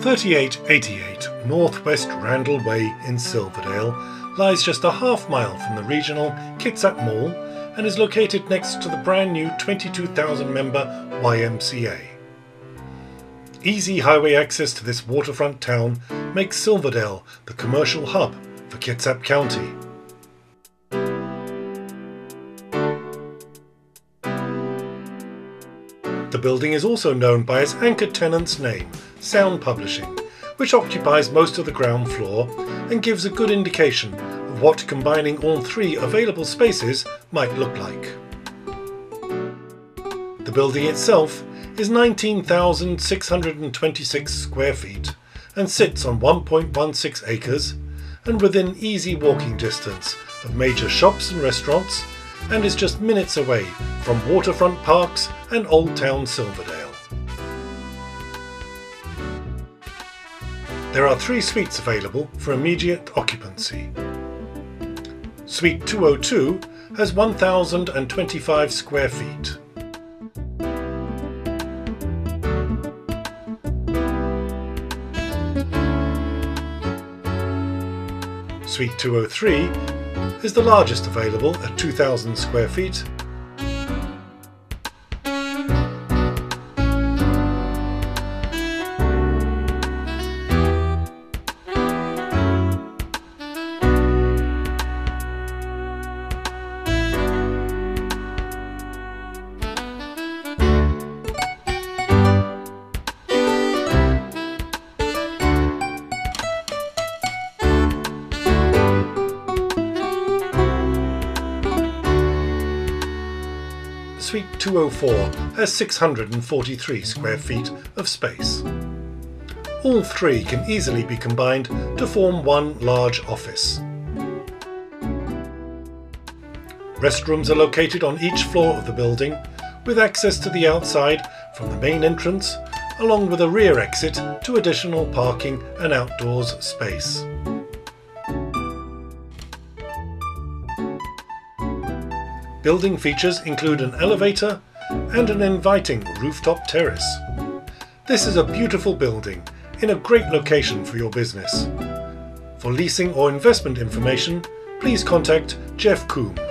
3888 Northwest Randall Way in Silverdale lies just a half mile from the regional Kitsap Mall and is located next to the brand new 22,000 member YMCA. Easy highway access to this waterfront town makes Silverdale the commercial hub for Kitsap County. The building is also known by its anchor tenant's name, Sound Publishing, which occupies most of the ground floor and gives a good indication of what combining all three available spaces might look like. The building itself is 19,626 square feet and sits on 1.16 acres and within easy walking distance of major shops and restaurants and is just minutes away from waterfront parks and Old Town Silverdale. There are three suites available for immediate occupancy. Suite 202 has 1,025 square feet. Suite 203 is the largest available at 2,000 square feet. Suite 204 has 643 square feet of space. All three can easily be combined to form one large office. Restrooms are located on each floor of the building, with access to the outside from the main entrance, along with a rear exit to additional parking and outdoors space. Building features include an elevator and an inviting rooftop terrace. This is a beautiful building in a great location for your business. For leasing or investment information, please contact Jeff Coombe